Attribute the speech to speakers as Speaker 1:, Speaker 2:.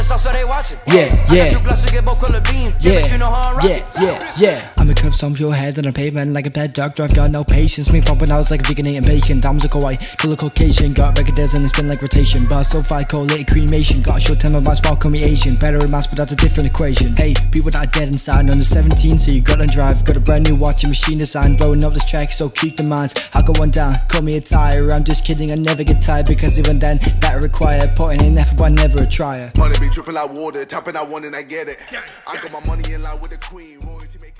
Speaker 1: that's also they watching.
Speaker 2: Yeah,
Speaker 1: I
Speaker 2: yeah.
Speaker 1: got two glasses, get both color. Yeah,
Speaker 2: Yeah,
Speaker 1: but you know how I'm rocking.
Speaker 2: Yeah, yeah, yeah. I'm a cup some pure head on a pavement like a bad doctor. I've got no patience. Me popping out like a vegan eating bacon. Diamonds are kawaii, color Caucasian. Got records and it's been like rotation. But so far, collated cremation. Got a short time about spark, call me Asian. Better in mass, but that's a different equation. Hey, people that are dead inside under 17, so you gotta drive. Got a brand new watch and machine design. Blowing up this track, so keep the minds. I got one down, call me a tire. I'm just kidding, I never get tired because even then, that require putting in effort, but never a trier.
Speaker 3: Money be dripping like water, tapping out one and I get it. I got my money in line with the queen, royalty making.